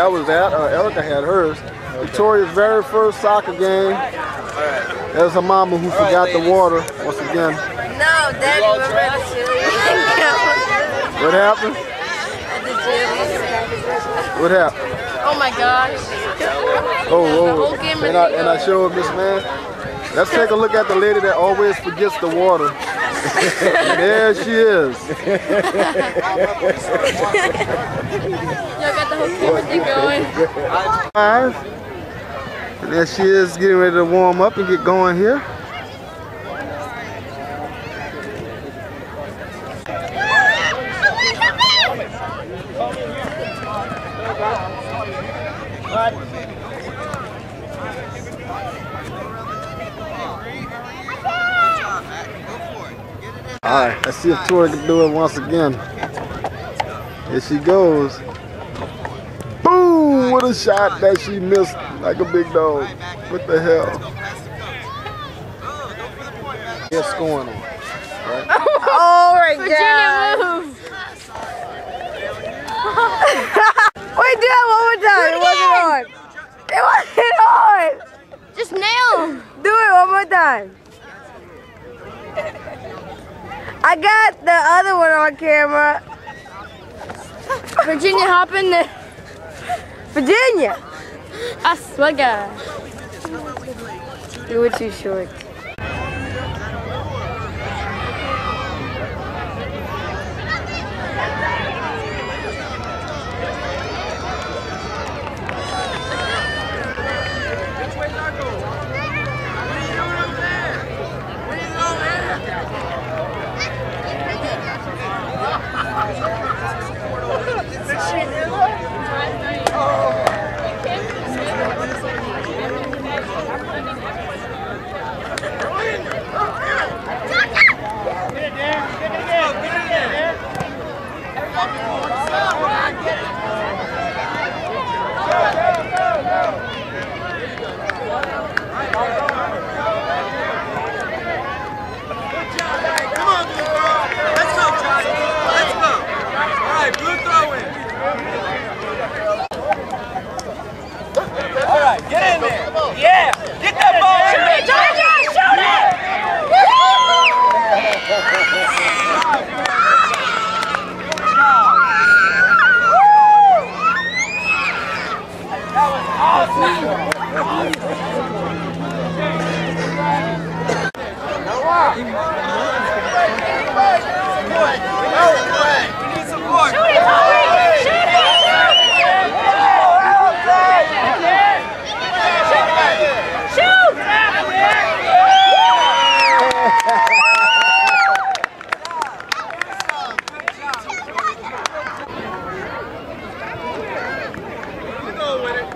That was that. Uh, Erica had hers. Victoria's very first soccer game. There's her mama who forgot the water once again. No, Daddy, remember at the cheerleading What happened? At the cheerleading. What happened? Oh my gosh. Oh, oh. And I, and I showed Miss Man. Let's take a look at the lady that always forgets the water. there she is. Y'all got the whole camera thing going. Five. And there she is getting ready to warm up and get going here. All right, let's see if Tori can do it once again. Here she goes. Boom! What a shot that she missed like a big dog. What the hell? Yes, scoring on. Right? Oh my Virginia, god. move. Wait, do that one more time. Do it It wasn't on. It wasn't on. Just nail. Do it one more time. I got the other one on camera. Virginia, hop in there. Virginia. I swear God. You were too short. Get in there. Yeah, get that ball in there. Georgia, shoot it! We need support. Go with it.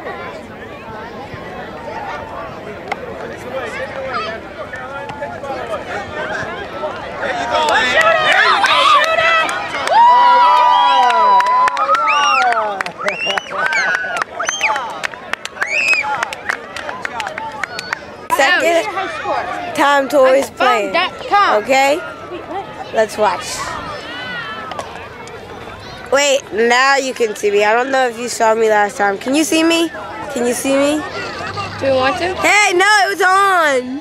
Take it away, take it away. Caroline, take the ball away. There you go, man. There you go. Second time playing. Phone.com. Okay? Let's watch. Wait, now you can see me. I don't know if you saw me last time. Can you see me? Can you see me? Do we want to? Hey, no, it was on.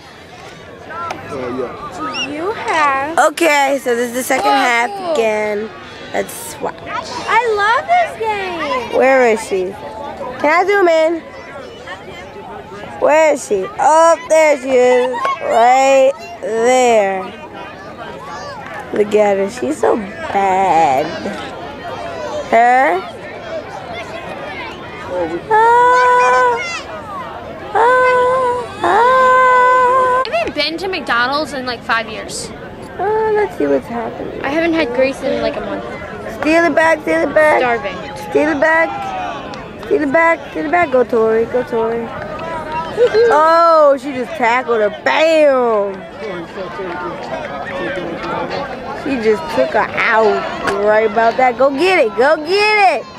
Uh, yeah. You have. Okay, so this is the second Oh, half again. Let's watch. I love this game. Where is she? Can I zoom in? Where is she? Oh, there she is. Right there. Look at her. She's so bad. Her? Ah, ah, ah. I haven't been to McDonald's in like five years. Oh, let's see what's happening. I haven't had grease in like a month. Steal it back, steal it back. Starving. Steal it back. Steal it back, steal it back. Go Tori, go Tori. Oh, she just tackled her. Bam! She just took her out. Right about that. Go get it. Go get it.